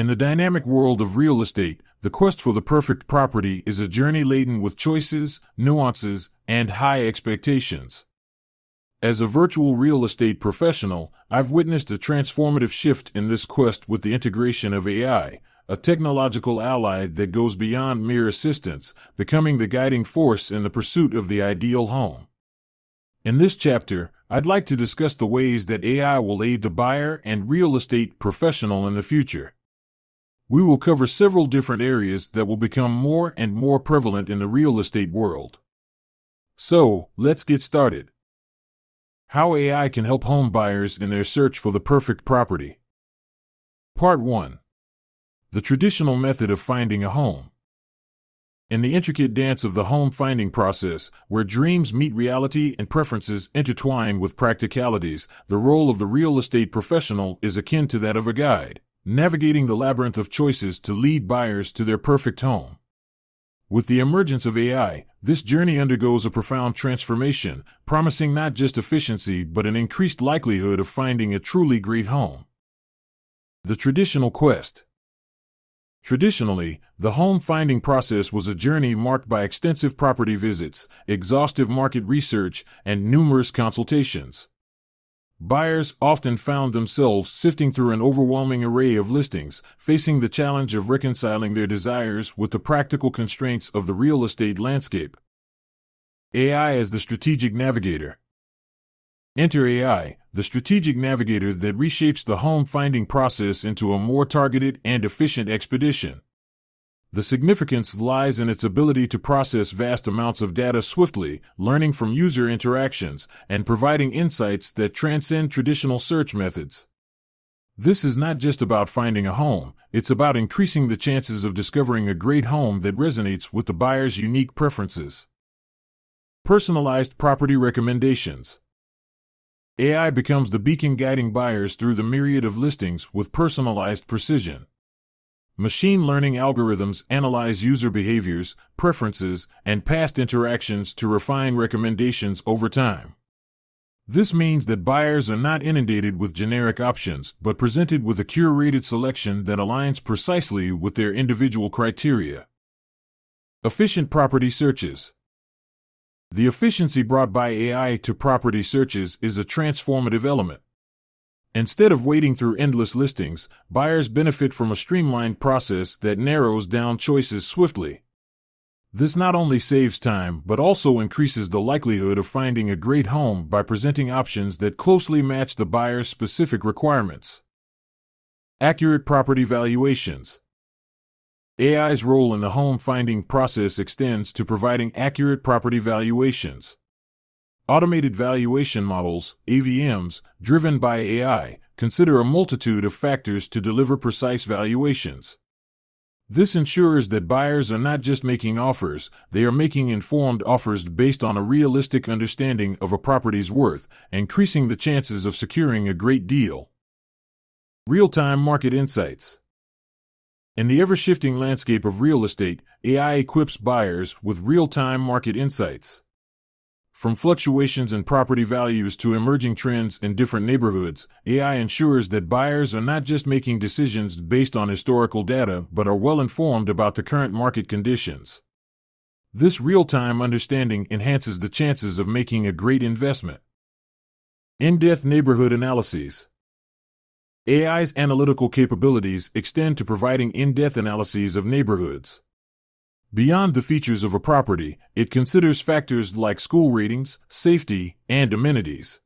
In the dynamic world of real estate, the quest for the perfect property is a journey laden with choices, nuances, and high expectations. As a virtual real estate professional, I've witnessed a transformative shift in this quest with the integration of AI, a technological ally that goes beyond mere assistance, becoming the guiding force in the pursuit of the ideal home. In this chapter, I'd like to discuss the ways that AI will aid the buyer and real estate professional in the future. We will cover several different areas that will become more and more prevalent in the real estate world. So, let's get started. How AI can help home buyers in their search for the perfect property. Part 1 The traditional method of finding a home. In the intricate dance of the home finding process, where dreams meet reality and preferences intertwine with practicalities, the role of the real estate professional is akin to that of a guide, navigating the labyrinth of choices to lead buyers to their perfect home. With the emergence of AI, this journey undergoes a profound transformation, promising not just efficiency but an increased likelihood of finding a truly great home. The traditional quest. Traditionally, the home finding process was a journey marked by extensive property visits, exhaustive market research, and numerous consultations. Buyers often found themselves sifting through an overwhelming array of listings, facing the challenge of reconciling their desires with the practical constraints of the real estate landscape. AI as the strategic navigator. Enter AI, the strategic navigator that reshapes the home finding process into a more targeted and efficient expedition. The significance lies in its ability to process vast amounts of data swiftly, learning from user interactions, and providing insights that transcend traditional search methods. This is not just about finding a home, it's about increasing the chances of discovering a great home that resonates with the buyer's unique preferences. Personalized property recommendations. AI becomes the beacon guiding buyers through the myriad of listings with personalized precision. Machine learning algorithms analyze user behaviors, preferences, and past interactions to refine recommendations over time. This means that buyers are not inundated with generic options, but presented with a curated selection that aligns precisely with their individual criteria. Efficient property searches. The efficiency brought by AI to property searches is a transformative element. Instead of wading through endless listings, buyers benefit from a streamlined process that narrows down choices swiftly. This not only saves time, but also increases the likelihood of finding a great home by presenting options that closely match the buyer's specific requirements. Accurate property valuations. AI's role in the home finding process extends to providing accurate property valuations. Automated valuation models, AVMs, driven by AI, consider a multitude of factors to deliver precise valuations. This ensures that buyers are not just making offers, they are making informed offers based on a realistic understanding of a property's worth, increasing the chances of securing a great deal. Real time market insights. In the ever shifting landscape of real estate, AI equips buyers with real time market insights. From fluctuations in property values to emerging trends in different neighborhoods, AI ensures that buyers are not just making decisions based on historical data, but are well informed about the current market conditions. This real time understanding enhances the chances of making a great investment. In depth neighborhood analyses. AI's analytical capabilities extend to providing in depth analyses of neighborhoods. Beyond the features of a property, it considers factors like school ratings, safety, and amenities.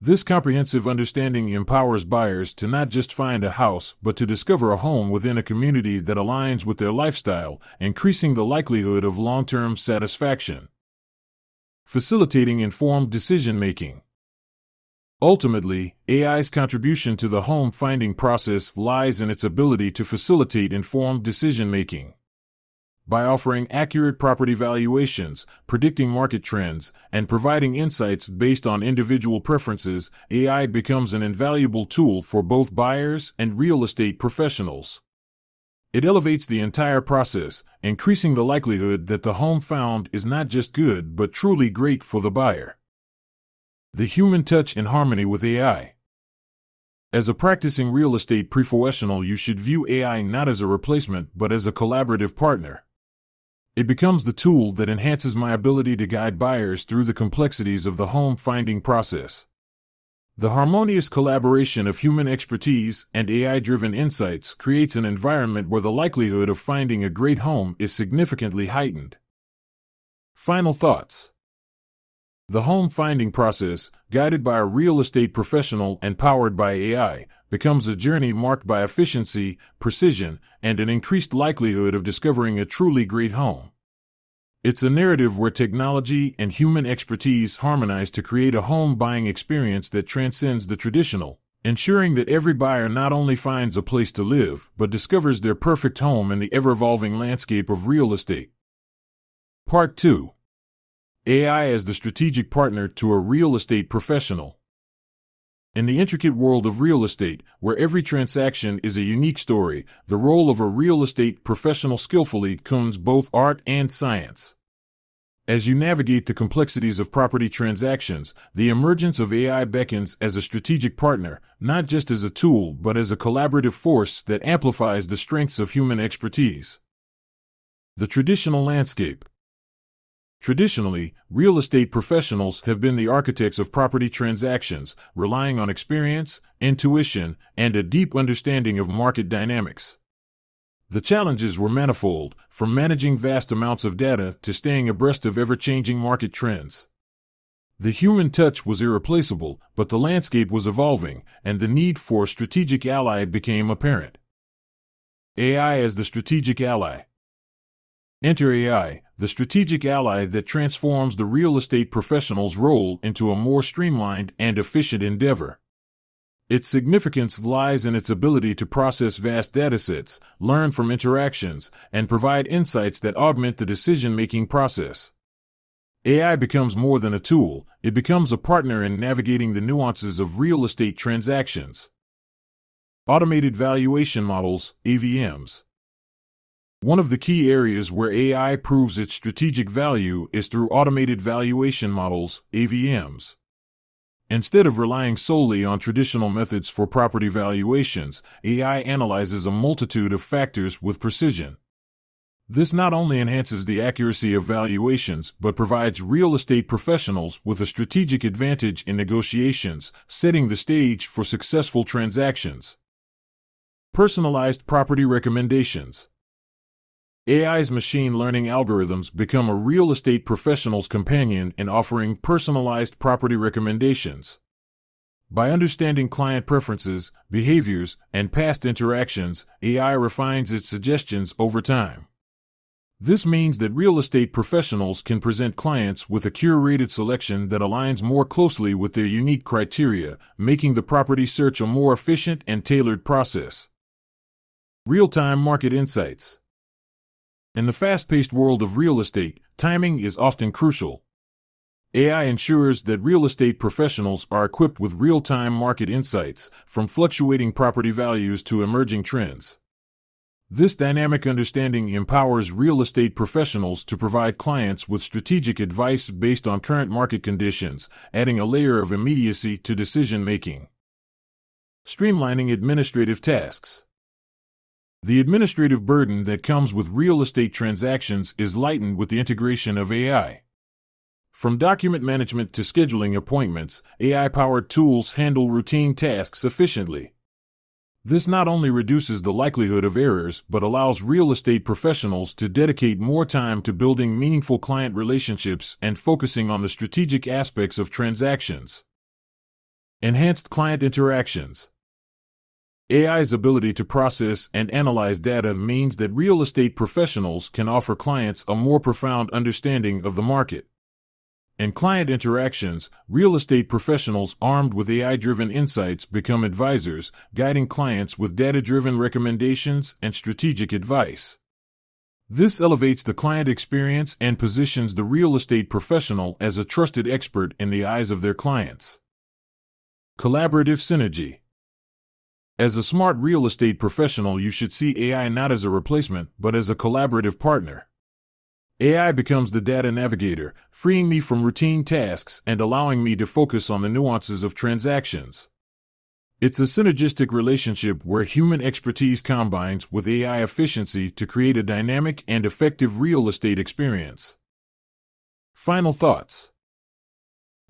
This comprehensive understanding empowers buyers to not just find a house, but to discover a home within a community that aligns with their lifestyle, increasing the likelihood of long term satisfaction. Facilitating informed decision making. Ultimately, AI's contribution to the home finding process lies in its ability to facilitate informed decision making. By offering accurate property valuations, predicting market trends, and providing insights based on individual preferences, AI becomes an invaluable tool for both buyers and real estate professionals. It elevates the entire process, increasing the likelihood that the home found is not just good but truly great for the buyer. The human touch in harmony with AI. As a practicing real estate professional, you should view AI not as a replacement, but as a collaborative partner. It becomes the tool that enhances my ability to guide buyers through the complexities of the home finding process. The harmonious collaboration of human expertise and AI driven insights creates an environment where the likelihood of finding a great home is significantly heightened. Final thoughts The home finding process, guided by a real estate professional and powered by AI, becomes a journey marked by efficiency, precision, and an increased likelihood of discovering a truly great home. It's a narrative where technology and human expertise harmonize to create a home buying experience that transcends the traditional, ensuring that every buyer not only finds a place to live, but discovers their perfect home in the ever evolving landscape of real estate. Part 2 AI as the strategic partner to a real estate professional. In the intricate world of real estate, where every transaction is a unique story, the role of a real estate professional skillfully combines both art and science. As you navigate the complexities of property transactions, the emergence of AI beckons as a strategic partner, not just as a tool, but as a collaborative force that amplifies the strengths of human expertise. The traditional landscape. Traditionally, real estate professionals have been the architects of property transactions, relying on experience, intuition, and a deep understanding of market dynamics. The challenges were manifold, from managing vast amounts of data to staying abreast of ever changing market trends. The human touch was irreplaceable, but the landscape was evolving, and the need for a strategic ally became apparent. AI as the strategic ally. Enter AI, the strategic ally that transforms the real estate professional's role into a more streamlined and efficient endeavor. Its significance lies in its ability to process vast datasets, learn from interactions, and provide insights that augment the decision making process. AI becomes more than a tool, it becomes a partner in navigating the nuances of real estate transactions. Automated Valuation Models, AVMs. One of the key areas where AI proves its strategic value is through automated valuation models, AVMs. Instead of relying solely on traditional methods for property valuations, AI analyzes a multitude of factors with precision. This not only enhances the accuracy of valuations, but provides real estate professionals with a strategic advantage in negotiations, setting the stage for successful transactions. Personalized property recommendations. AI's machine learning algorithms become a real estate professional's companion in offering personalized property recommendations. By understanding client preferences, behaviors, and past interactions, AI refines its suggestions over time. This means that real estate professionals can present clients with a curated selection that aligns more closely with their unique criteria, making the property search a more efficient and tailored process. Real time market insights. In the fast paced world of real estate, timing is often crucial. AI ensures that real estate professionals are equipped with real time market insights, from fluctuating property values to emerging trends. This dynamic understanding empowers real estate professionals to provide clients with strategic advice based on current market conditions, adding a layer of immediacy to decision making. Streamlining administrative tasks. The administrative burden that comes with real estate transactions is lightened with the integration of AI. From document management to scheduling appointments, AI powered tools handle routine tasks efficiently. This not only reduces the likelihood of errors, but allows real estate professionals to dedicate more time to building meaningful client relationships and focusing on the strategic aspects of transactions. Enhanced client interactions. AI's ability to process and analyze data means that real estate professionals can offer clients a more profound understanding of the market. In client interactions, real estate professionals armed with AI driven insights become advisors, guiding clients with data driven recommendations and strategic advice. This elevates the client experience and positions the real estate professional as a trusted expert in the eyes of their clients. Collaborative Synergy as a smart real estate professional, you should see AI not as a replacement, but as a collaborative partner. AI becomes the data navigator, freeing me from routine tasks and allowing me to focus on the nuances of transactions. It's a synergistic relationship where human expertise combines with AI efficiency to create a dynamic and effective real estate experience. Final thoughts.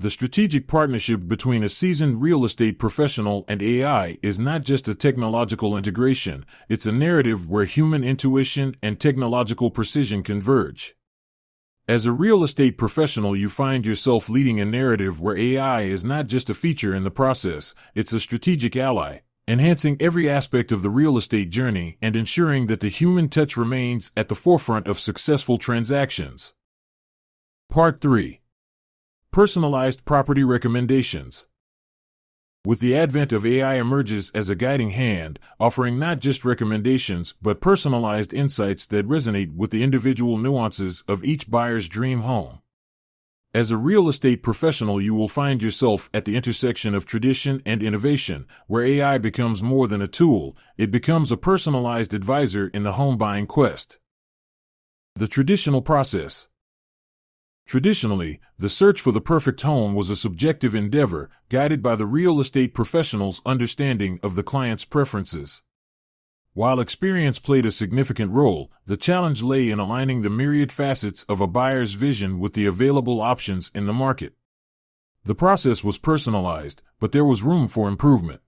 The strategic partnership between a seasoned real estate professional and AI is not just a technological integration, it's a narrative where human intuition and technological precision converge. As a real estate professional, you find yourself leading a narrative where AI is not just a feature in the process, it's a strategic ally, enhancing every aspect of the real estate journey and ensuring that the human touch remains at the forefront of successful transactions. Part 3 Personalized Property Recommendations with the advent of AI emerges as a guiding hand, offering not just recommendations but personalized insights that resonate with the individual nuances of each buyer's dream home. As a real estate professional, you will find yourself at the intersection of tradition and innovation, where AI becomes more than a tool, it becomes a personalized advisor in the home buying quest. The traditional process. Traditionally, the search for the perfect home was a subjective endeavor, guided by the real estate professional's understanding of the client's preferences. While experience played a significant role, the challenge lay in aligning the myriad facets of a buyer's vision with the available options in the market. The process was personalized, but there was room for improvement.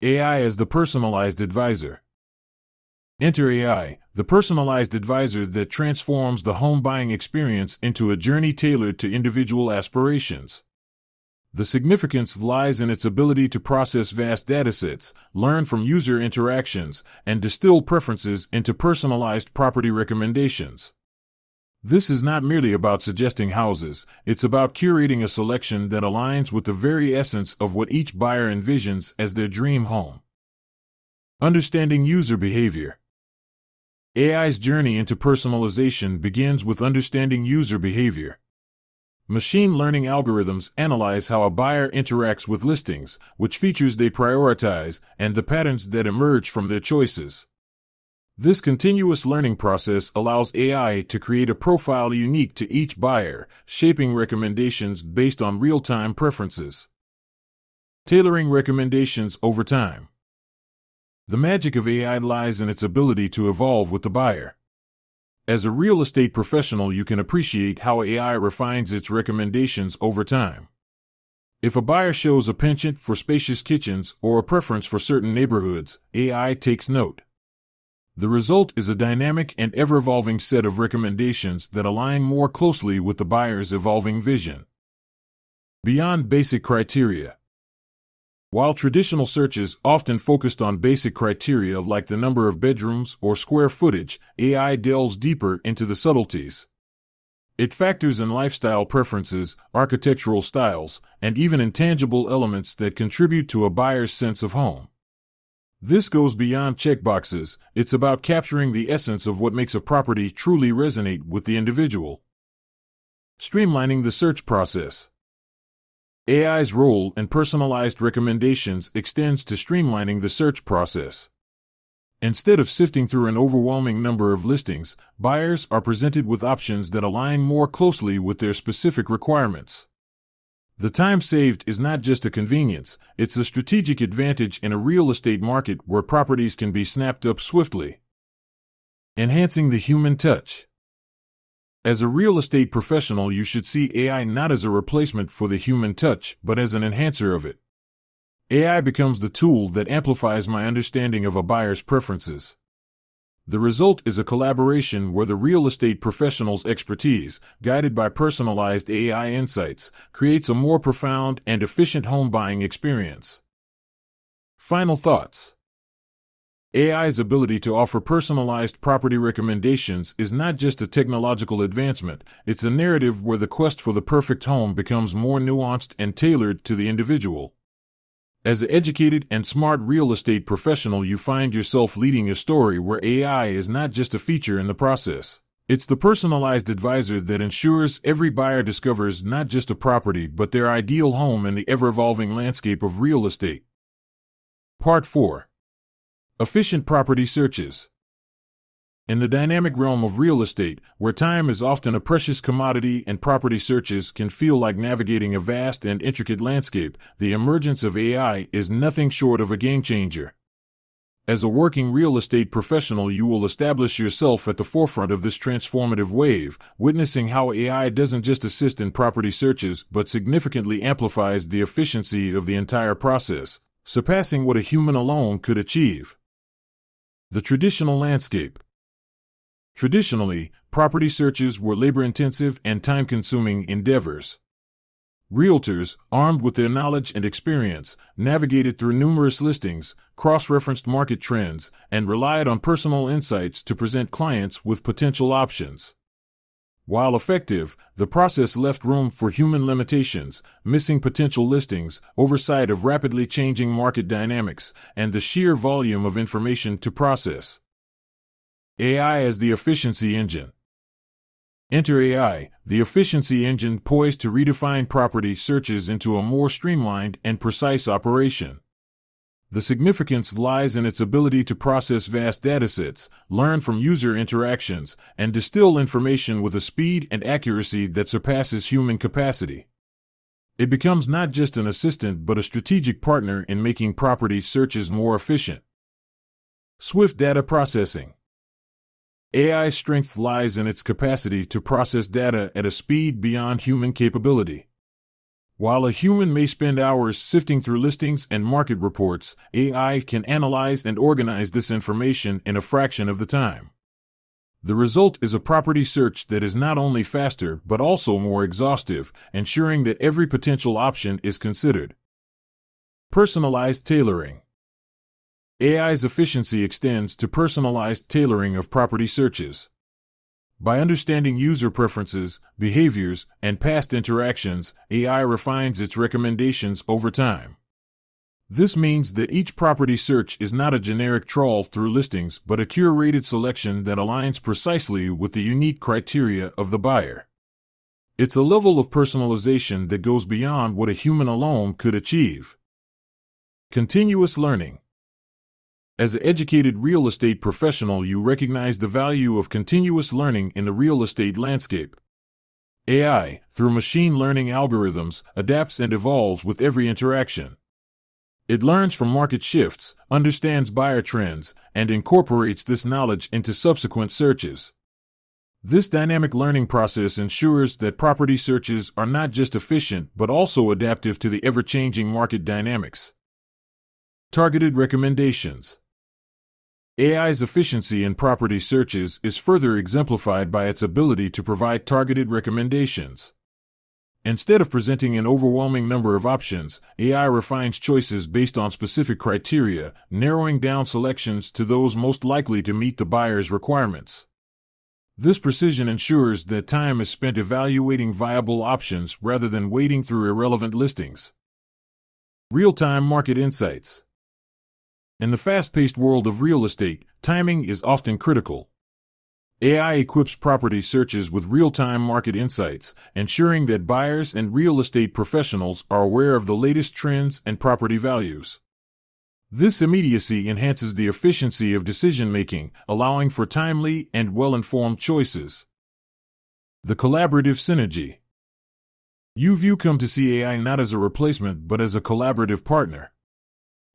AI as the personalized advisor. Enter AI, the personalized advisor that transforms the home buying experience into a journey tailored to individual aspirations. The significance lies in its ability to process vast datasets, learn from user interactions, and distill preferences into personalized property recommendations. This is not merely about suggesting houses, it's about curating a selection that aligns with the very essence of what each buyer envisions as their dream home. Understanding user behavior. AI's journey into personalization begins with understanding user behavior. Machine learning algorithms analyze how a buyer interacts with listings, which features they prioritize, and the patterns that emerge from their choices. This continuous learning process allows AI to create a profile unique to each buyer, shaping recommendations based on real time preferences. Tailoring recommendations over time. The magic of AI lies in its ability to evolve with the buyer. As a real estate professional, you can appreciate how AI refines its recommendations over time. If a buyer shows a penchant for spacious kitchens or a preference for certain neighborhoods, AI takes note. The result is a dynamic and ever evolving set of recommendations that align more closely with the buyer's evolving vision. Beyond basic criteria, while traditional searches often focused on basic criteria like the number of bedrooms or square footage, AI delves deeper into the subtleties. It factors in lifestyle preferences, architectural styles, and even intangible elements that contribute to a buyer's sense of home. This goes beyond checkboxes, it's about capturing the essence of what makes a property truly resonate with the individual. Streamlining the search process. AI's role in personalized recommendations extends to streamlining the search process. Instead of sifting through an overwhelming number of listings, buyers are presented with options that align more closely with their specific requirements. The time saved is not just a convenience, it's a strategic advantage in a real estate market where properties can be snapped up swiftly. Enhancing the human touch. As a real estate professional, you should see AI not as a replacement for the human touch, but as an enhancer of it. AI becomes the tool that amplifies my understanding of a buyer's preferences. The result is a collaboration where the real estate professional's expertise, guided by personalized AI insights, creates a more profound and efficient home buying experience. Final thoughts. AI's ability to offer personalized property recommendations is not just a technological advancement, it's a narrative where the quest for the perfect home becomes more nuanced and tailored to the individual. As an educated and smart real estate professional, you find yourself leading a story where AI is not just a feature in the process. It's the personalized advisor that ensures every buyer discovers not just a property but their ideal home in the ever evolving landscape of real estate. Part 4 Efficient property searches. In the dynamic realm of real estate, where time is often a precious commodity and property searches can feel like navigating a vast and intricate landscape, the emergence of AI is nothing short of a game changer. As a working real estate professional, you will establish yourself at the forefront of this transformative wave, witnessing how AI doesn't just assist in property searches, but significantly amplifies the efficiency of the entire process, surpassing what a human alone could achieve. The traditional landscape. Traditionally, property searches were labor intensive and time consuming endeavors. Realtors, armed with their knowledge and experience, navigated through numerous listings, cross referenced market trends, and relied on personal insights to present clients with potential options. While effective, the process left room for human limitations, missing potential listings, oversight of rapidly changing market dynamics, and the sheer volume of information to process. AI as the efficiency engine. Enter AI, the efficiency engine poised to redefine property searches into a more streamlined and precise operation. The significance lies in its ability to process vast datasets, learn from user interactions, and distill information with a speed and accuracy that surpasses human capacity. It becomes not just an assistant but a strategic partner in making property searches more efficient. Swift data processing. AI's strength lies in its capacity to process data at a speed beyond human capability. While a human may spend hours sifting through listings and market reports, AI can analyze and organize this information in a fraction of the time. The result is a property search that is not only faster but also more exhaustive, ensuring that every potential option is considered. Personalized tailoring. AI's efficiency extends to personalized tailoring of property searches. By understanding user preferences, behaviors, and past interactions, AI refines its recommendations over time. This means that each property search is not a generic trawl through listings, but a curated selection that aligns precisely with the unique criteria of the buyer. It's a level of personalization that goes beyond what a human alone could achieve. Continuous learning. As an educated real estate professional, you recognize the value of continuous learning in the real estate landscape. AI, through machine learning algorithms, adapts and evolves with every interaction. It learns from market shifts, understands buyer trends, and incorporates this knowledge into subsequent searches. This dynamic learning process ensures that property searches are not just efficient but also adaptive to the ever changing market dynamics. Targeted recommendations. AI's efficiency in property searches is further exemplified by its ability to provide targeted recommendations. Instead of presenting an overwhelming number of options, AI refines choices based on specific criteria, narrowing down selections to those most likely to meet the buyer's requirements. This precision ensures that time is spent evaluating viable options rather than wading through irrelevant listings. Real time market insights. In the fast paced world of real estate, timing is often critical. AI equips property searches with real time market insights, ensuring that buyers and real estate professionals are aware of the latest trends and property values. This immediacy enhances the efficiency of decision making, allowing for timely and well informed choices. The collaborative synergy. YouView come to see AI not as a replacement but as a collaborative partner.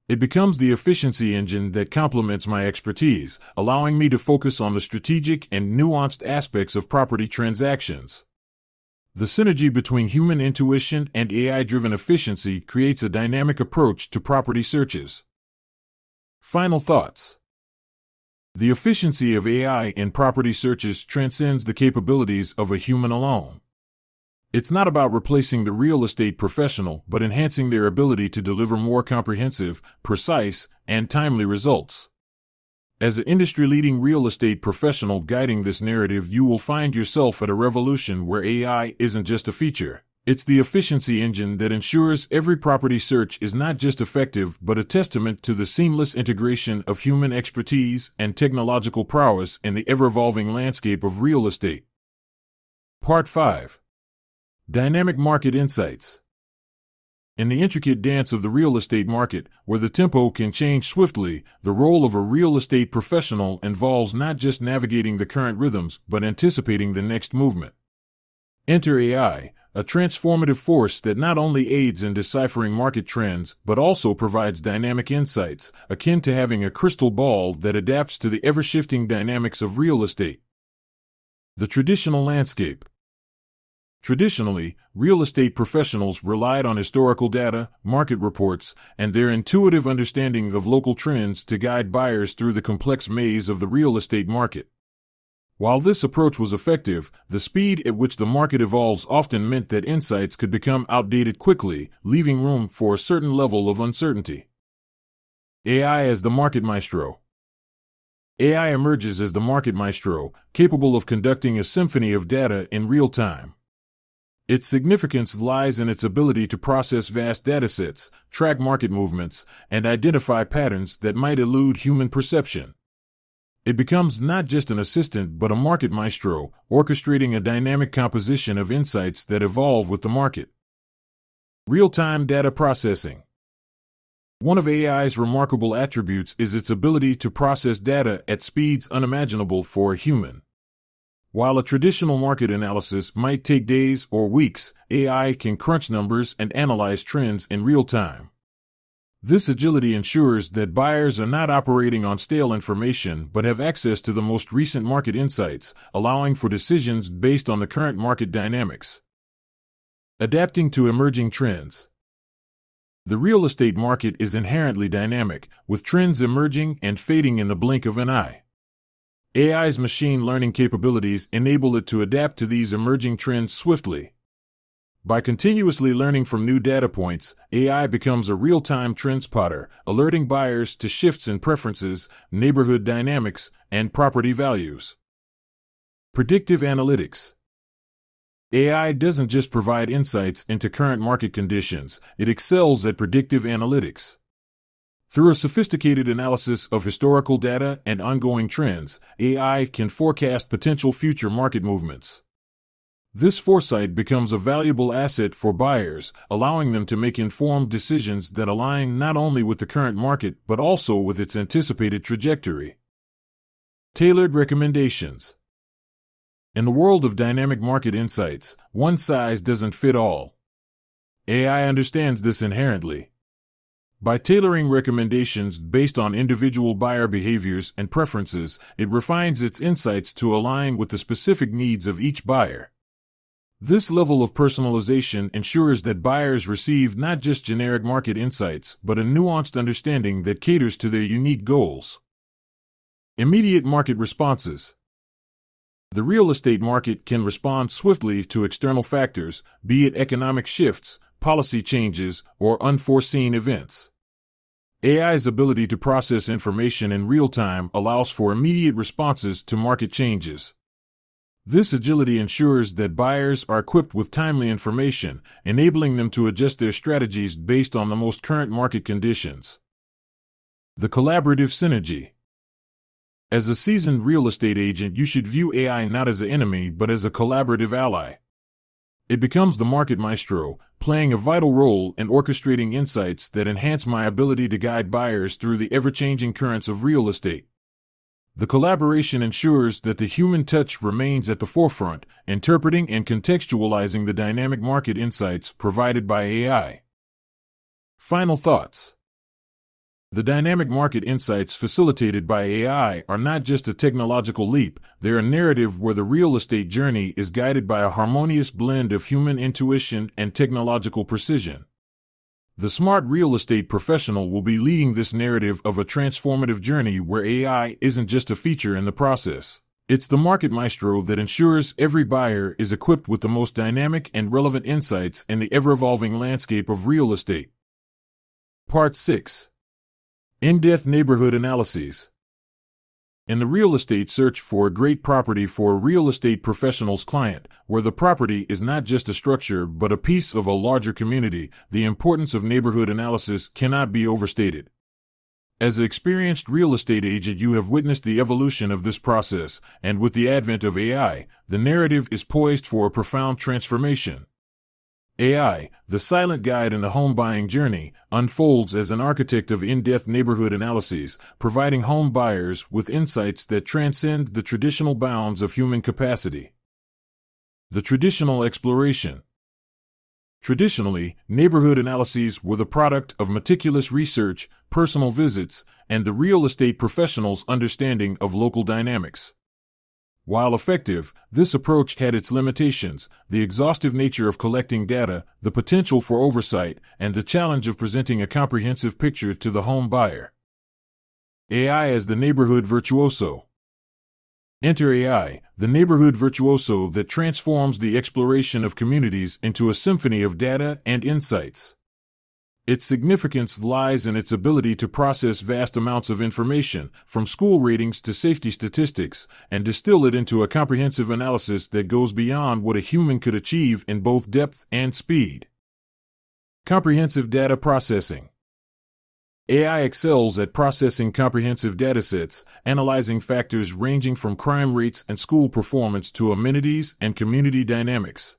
It becomes the efficiency engine that complements my expertise, allowing me to focus on the strategic and nuanced aspects of property transactions. The synergy between human intuition and AI driven efficiency creates a dynamic approach to property searches. Final thoughts The efficiency of AI in property searches transcends the capabilities of a human alone. It's not about replacing the real estate professional, but enhancing their ability to deliver more comprehensive, precise, and timely results. As an industry leading real estate professional guiding this narrative, you will find yourself at a revolution where AI isn't just a feature. It's the efficiency engine that ensures every property search is not just effective, but a testament to the seamless integration of human expertise and technological prowess in the ever evolving landscape of real estate. Part 5 Dynamic Market Insights In the intricate dance of the real estate market, where the tempo can change swiftly, the role of a real estate professional involves not just navigating the current rhythms, but anticipating the next movement. Enter AI, a transformative force that not only aids in deciphering market trends, but also provides dynamic insights, akin to having a crystal ball that adapts to the ever shifting dynamics of real estate. The traditional landscape. Traditionally, real estate professionals relied on historical data, market reports, and their intuitive understanding of local trends to guide buyers through the complex maze of the real estate market. While this approach was effective, the speed at which the market evolves often meant that insights could become outdated quickly, leaving room for a certain level of uncertainty. AI as the market maestro. AI emerges as the market maestro, capable of conducting a symphony of data in real time. Its significance lies in its ability to process vast datasets, track market movements, and identify patterns that might elude human perception. It becomes not just an assistant but a market maestro, orchestrating a dynamic composition of insights that evolve with the market. Real time data processing. One of AI's remarkable attributes is its ability to process data at speeds unimaginable for a human. While a traditional market analysis might take days or weeks, AI can crunch numbers and analyze trends in real time. This agility ensures that buyers are not operating on stale information but have access to the most recent market insights, allowing for decisions based on the current market dynamics. Adapting to emerging trends. The real estate market is inherently dynamic, with trends emerging and fading in the blink of an eye. AI's machine learning capabilities enable it to adapt to these emerging trends swiftly. By continuously learning from new data points, AI becomes a real time trend spotter, alerting buyers to shifts in preferences, neighborhood dynamics, and property values. Predictive Analytics AI doesn't just provide insights into current market conditions, it excels at predictive analytics. Through a sophisticated analysis of historical data and ongoing trends, AI can forecast potential future market movements. This foresight becomes a valuable asset for buyers, allowing them to make informed decisions that align not only with the current market but also with its anticipated trajectory. Tailored recommendations. In the world of dynamic market insights, one size doesn't fit all. AI understands this inherently. By tailoring recommendations based on individual buyer behaviors and preferences, it refines its insights to align with the specific needs of each buyer. This level of personalization ensures that buyers receive not just generic market insights, but a nuanced understanding that caters to their unique goals. Immediate market responses. The real estate market can respond swiftly to external factors, be it economic shifts, policy changes, or unforeseen events. AI's ability to process information in real time allows for immediate responses to market changes. This agility ensures that buyers are equipped with timely information, enabling them to adjust their strategies based on the most current market conditions. The collaborative synergy. As a seasoned real estate agent, you should view AI not as an enemy but as a collaborative ally. It becomes the market maestro, playing a vital role in orchestrating insights that enhance my ability to guide buyers through the ever changing currents of real estate. The collaboration ensures that the human touch remains at the forefront, interpreting and contextualizing the dynamic market insights provided by AI. Final thoughts the dynamic market insights facilitated by AI are not just a technological leap, they're a narrative where the real estate journey is guided by a harmonious blend of human intuition and technological precision. The smart real estate professional will be leading this narrative of a transformative journey where AI isn't just a feature in the process. It's the market maestro that ensures every buyer is equipped with the most dynamic and relevant insights in the ever evolving landscape of real estate. Part 6 in-depth neighborhood analyses. In the real estate search for a great property for a real estate professional's client, where the property is not just a structure but a piece of a larger community, the importance of neighborhood analysis cannot be overstated. As an experienced real estate agent, you have witnessed the evolution of this process, and with the advent of AI, the narrative is poised for a profound transformation. AI, the silent guide in the home buying journey, unfolds as an architect of in depth neighborhood analyses, providing home buyers with insights that transcend the traditional bounds of human capacity. The traditional exploration. Traditionally, neighborhood analyses were the product of meticulous research, personal visits, and the real estate professional's understanding of local dynamics. While effective, this approach had its limitations the exhaustive nature of collecting data, the potential for oversight, and the challenge of presenting a comprehensive picture to the home buyer. AI as the neighborhood virtuoso. Enter AI, the neighborhood virtuoso that transforms the exploration of communities into a symphony of data and insights. Its significance lies in its ability to process vast amounts of information, from school ratings to safety statistics, and distill it into a comprehensive analysis that goes beyond what a human could achieve in both depth and speed. Comprehensive data processing. AI excels at processing comprehensive datasets, analyzing factors ranging from crime rates and school performance to amenities and community dynamics.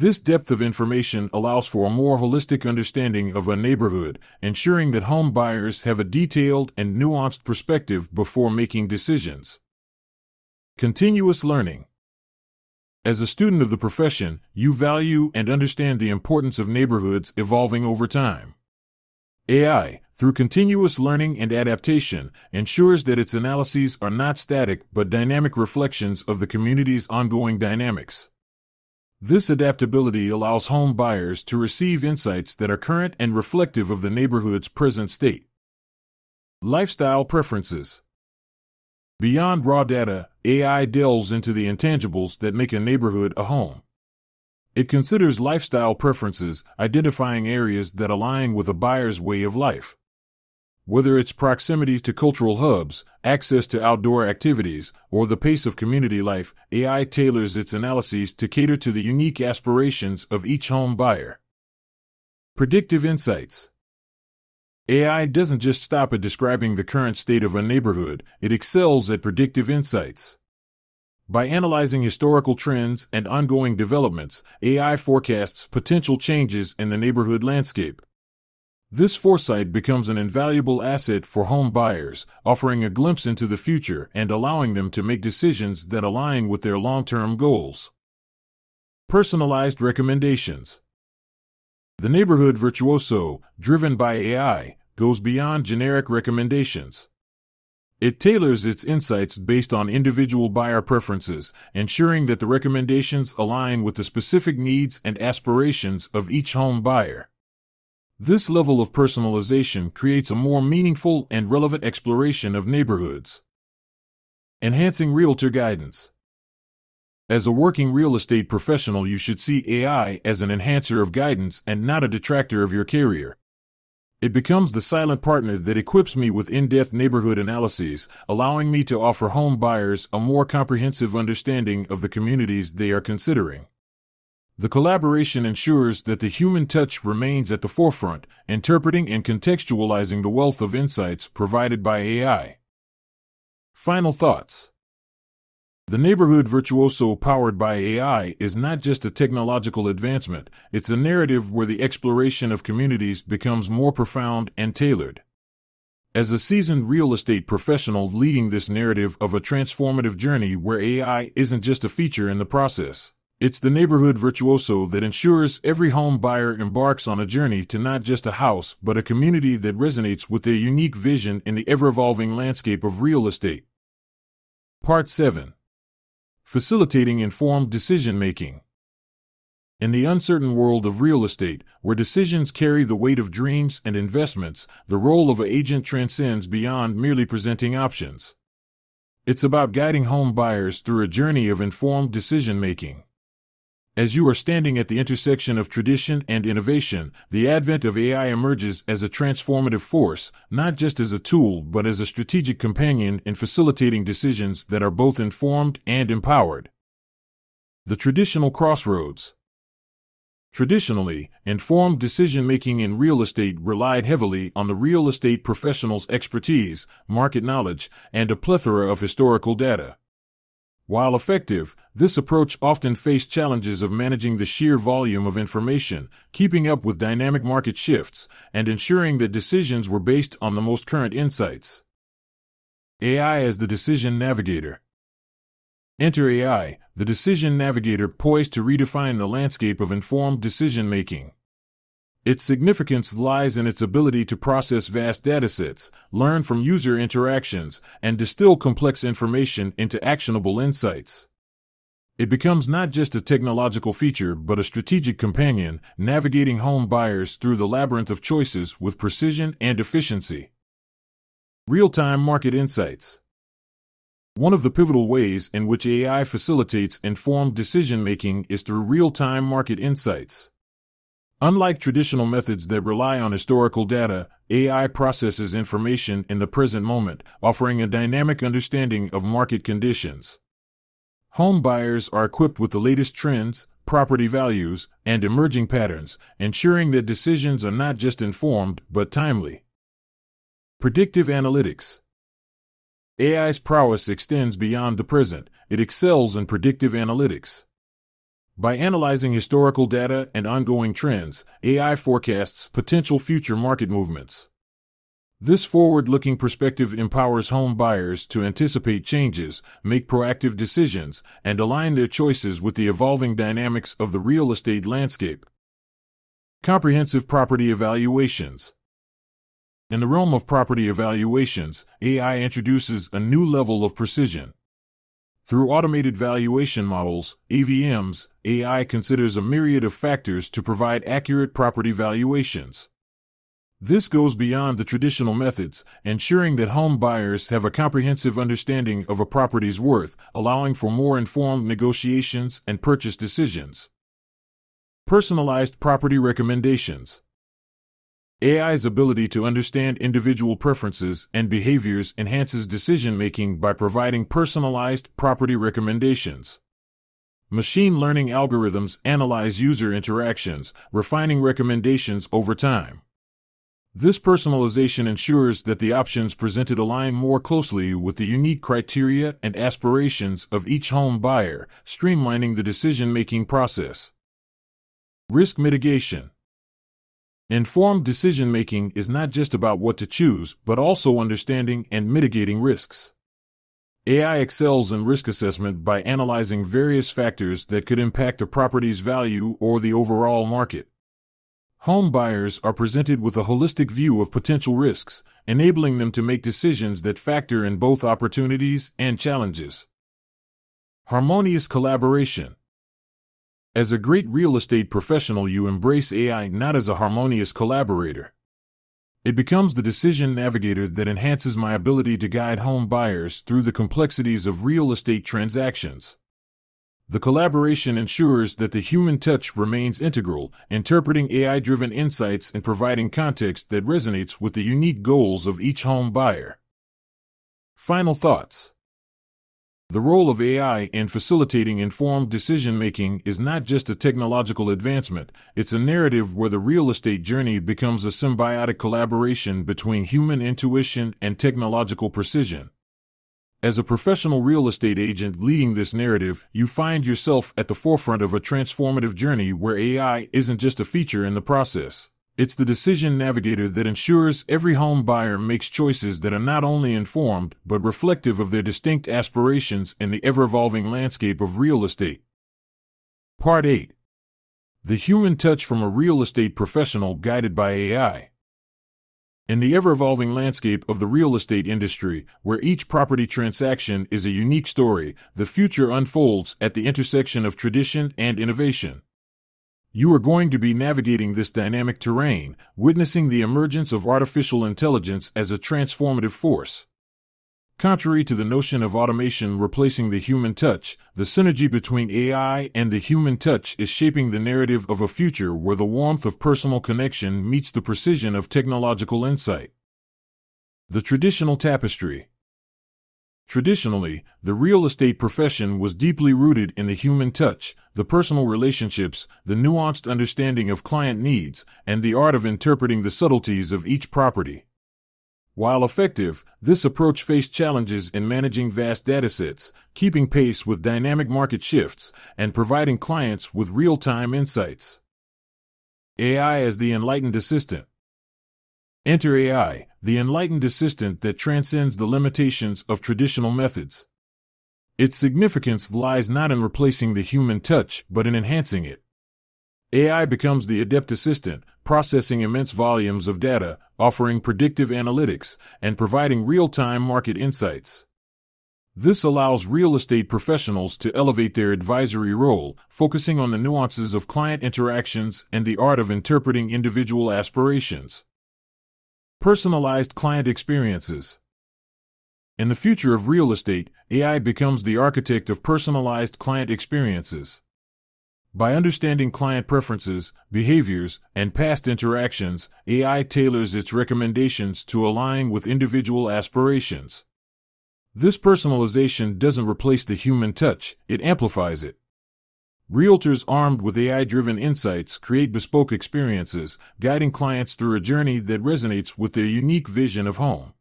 This depth of information allows for a more holistic understanding of a neighborhood, ensuring that home buyers have a detailed and nuanced perspective before making decisions. Continuous learning. As a student of the profession, you value and understand the importance of neighborhoods evolving over time. AI, through continuous learning and adaptation, ensures that its analyses are not static but dynamic reflections of the community's ongoing dynamics. This adaptability allows home buyers to receive insights that are current and reflective of the neighborhood's present state. Lifestyle preferences. Beyond raw data, AI delves into the intangibles that make a neighborhood a home. It considers lifestyle preferences, identifying areas that align with a buyer's way of life. Whether it's proximity to cultural hubs, access to outdoor activities, or the pace of community life, AI tailors its analyses to cater to the unique aspirations of each home buyer. Predictive Insights AI doesn't just stop at describing the current state of a neighborhood, it excels at predictive insights. By analyzing historical trends and ongoing developments, AI forecasts potential changes in the neighborhood landscape. This foresight becomes an invaluable asset for home buyers, offering a glimpse into the future and allowing them to make decisions that align with their long term goals. Personalized recommendations. The neighborhood virtuoso, driven by AI, goes beyond generic recommendations. It tailors its insights based on individual buyer preferences, ensuring that the recommendations align with the specific needs and aspirations of each home buyer. This level of personalization creates a more meaningful and relevant exploration of neighborhoods. Enhancing Realtor Guidance As a working real estate professional, you should see AI as an enhancer of guidance and not a detractor of your career. It becomes the silent partner that equips me with in depth neighborhood analyses, allowing me to offer home buyers a more comprehensive understanding of the communities they are considering. The collaboration ensures that the human touch remains at the forefront, interpreting and contextualizing the wealth of insights provided by AI. Final thoughts. The neighborhood virtuoso powered by AI is not just a technological advancement, it's a narrative where the exploration of communities becomes more profound and tailored. As a seasoned real estate professional leading this narrative of a transformative journey where AI isn't just a feature in the process, it's the neighborhood virtuoso that ensures every home buyer embarks on a journey to not just a house, but a community that resonates with their unique vision in the ever evolving landscape of real estate. Part 7 Facilitating Informed Decision Making. In the uncertain world of real estate, where decisions carry the weight of dreams and investments, the role of an agent transcends beyond merely presenting options. It's about guiding home buyers through a journey of informed decision making. As you are standing at the intersection of tradition and innovation, the advent of AI emerges as a transformative force, not just as a tool, but as a strategic companion in facilitating decisions that are both informed and empowered. The traditional crossroads. Traditionally, informed decision making in real estate relied heavily on the real estate professional's expertise, market knowledge, and a plethora of historical data. While effective, this approach often faced challenges of managing the sheer volume of information, keeping up with dynamic market shifts, and ensuring that decisions were based on the most current insights. AI as the decision navigator. Enter AI, the decision navigator poised to redefine the landscape of informed decision making. Its significance lies in its ability to process vast datasets, learn from user interactions, and distill complex information into actionable insights. It becomes not just a technological feature but a strategic companion, navigating home buyers through the labyrinth of choices with precision and efficiency. Real time market insights. One of the pivotal ways in which AI facilitates informed decision making is through real time market insights. Unlike traditional methods that rely on historical data, AI processes information in the present moment, offering a dynamic understanding of market conditions. Home buyers are equipped with the latest trends, property values, and emerging patterns, ensuring that decisions are not just informed but timely. Predictive analytics. AI's prowess extends beyond the present, it excels in predictive analytics. By analyzing historical data and ongoing trends, AI forecasts potential future market movements. This forward looking perspective empowers home buyers to anticipate changes, make proactive decisions, and align their choices with the evolving dynamics of the real estate landscape. Comprehensive property evaluations. In the realm of property evaluations, AI introduces a new level of precision. Through automated valuation models, AVMs, AI considers a myriad of factors to provide accurate property valuations. This goes beyond the traditional methods, ensuring that home buyers have a comprehensive understanding of a property's worth, allowing for more informed negotiations and purchase decisions. Personalized property recommendations. AI's ability to understand individual preferences and behaviors enhances decision making by providing personalized property recommendations. Machine learning algorithms analyze user interactions, refining recommendations over time. This personalization ensures that the options presented align more closely with the unique criteria and aspirations of each home buyer, streamlining the decision making process. Risk mitigation. Informed decision making is not just about what to choose, but also understanding and mitigating risks. AI excels in risk assessment by analyzing various factors that could impact a property's value or the overall market. Home buyers are presented with a holistic view of potential risks, enabling them to make decisions that factor in both opportunities and challenges. Harmonious collaboration. As a great real estate professional, you embrace AI not as a harmonious collaborator. It becomes the decision navigator that enhances my ability to guide home buyers through the complexities of real estate transactions. The collaboration ensures that the human touch remains integral, interpreting AI driven insights and providing context that resonates with the unique goals of each home buyer. Final thoughts. The role of AI in facilitating informed decision making is not just a technological advancement, it's a narrative where the real estate journey becomes a symbiotic collaboration between human intuition and technological precision. As a professional real estate agent leading this narrative, you find yourself at the forefront of a transformative journey where AI isn't just a feature in the process. It's the decision navigator that ensures every home buyer makes choices that are not only informed, but reflective of their distinct aspirations in the ever evolving landscape of real estate. Part 8 The Human Touch from a Real Estate Professional Guided by AI. In the ever evolving landscape of the real estate industry, where each property transaction is a unique story, the future unfolds at the intersection of tradition and innovation. You are going to be navigating this dynamic terrain, witnessing the emergence of artificial intelligence as a transformative force. Contrary to the notion of automation replacing the human touch, the synergy between AI and the human touch is shaping the narrative of a future where the warmth of personal connection meets the precision of technological insight. The traditional tapestry. Traditionally, the real estate profession was deeply rooted in the human touch, the personal relationships, the nuanced understanding of client needs, and the art of interpreting the subtleties of each property. While effective, this approach faced challenges in managing vast datasets, keeping pace with dynamic market shifts, and providing clients with real-time insights. AI as the enlightened assistant. Enter AI, the enlightened assistant that transcends the limitations of traditional methods. Its significance lies not in replacing the human touch, but in enhancing it. AI becomes the adept assistant, processing immense volumes of data, offering predictive analytics, and providing real-time market insights. This allows real estate professionals to elevate their advisory role, focusing on the nuances of client interactions and the art of interpreting individual aspirations. Personalized client experiences. In the future of real estate, AI becomes the architect of personalized client experiences. By understanding client preferences, behaviors, and past interactions, AI tailors its recommendations to align with individual aspirations. This personalization doesn't replace the human touch, it amplifies it. Realtors armed with AI driven insights create bespoke experiences, guiding clients through a journey that resonates with their unique vision of home.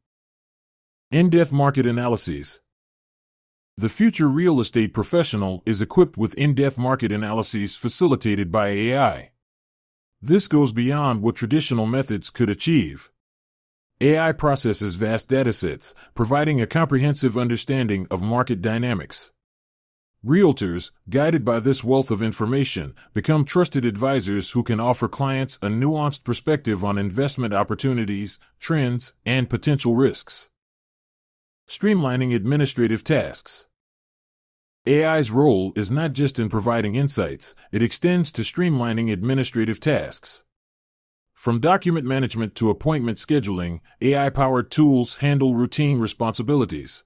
In depth market analyses. The future real estate professional is equipped with in-depth market analyses facilitated by AI. This goes beyond what traditional methods could achieve. AI processes vast datasets, providing a comprehensive understanding of market dynamics. Realtors, guided by this wealth of information, become trusted advisors who can offer clients a nuanced perspective on investment opportunities, trends, and potential risks. Streamlining administrative tasks. AI's role is not just in providing insights, it extends to streamlining administrative tasks. From document management to appointment scheduling, AI powered tools handle routine responsibilities.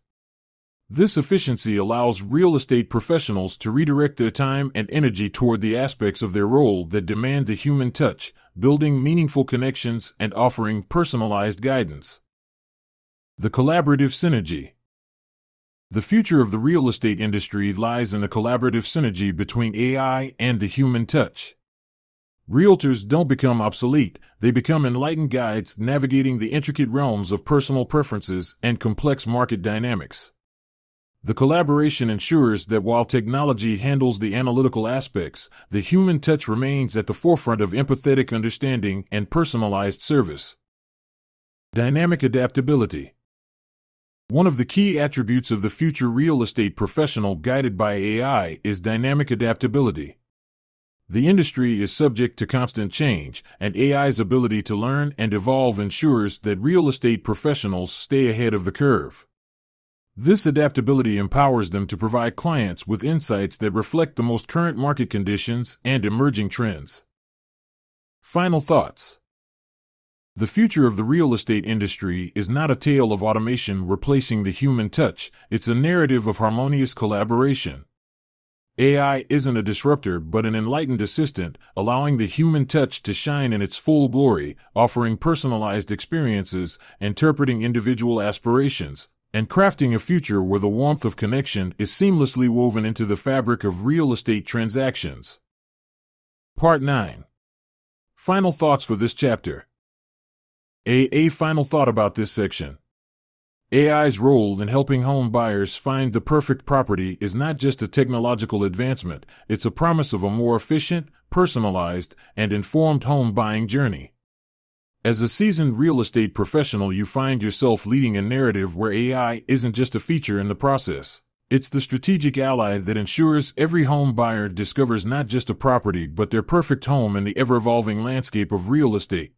This efficiency allows real estate professionals to redirect their time and energy toward the aspects of their role that demand the human touch, building meaningful connections and offering personalized guidance. The collaborative synergy. The future of the real estate industry lies in the collaborative synergy between AI and the human touch. Realtors don't become obsolete, they become enlightened guides navigating the intricate realms of personal preferences and complex market dynamics. The collaboration ensures that while technology handles the analytical aspects, the human touch remains at the forefront of empathetic understanding and personalized service. Dynamic adaptability. One of the key attributes of the future real estate professional guided by AI is dynamic adaptability. The industry is subject to constant change, and AI's ability to learn and evolve ensures that real estate professionals stay ahead of the curve. This adaptability empowers them to provide clients with insights that reflect the most current market conditions and emerging trends. Final thoughts. The future of the real estate industry is not a tale of automation replacing the human touch, it's a narrative of harmonious collaboration. AI isn't a disruptor but an enlightened assistant, allowing the human touch to shine in its full glory, offering personalized experiences, interpreting individual aspirations, and crafting a future where the warmth of connection is seamlessly woven into the fabric of real estate transactions. Part 9 Final thoughts for this chapter. A, a final thought about this section. AI's role in helping home buyers find the perfect property is not just a technological advancement, it's a promise of a more efficient, personalized, and informed home buying journey. As a seasoned real estate professional, you find yourself leading a narrative where AI isn't just a feature in the process. It's the strategic ally that ensures every home buyer discovers not just a property but their perfect home in the ever evolving landscape of real estate.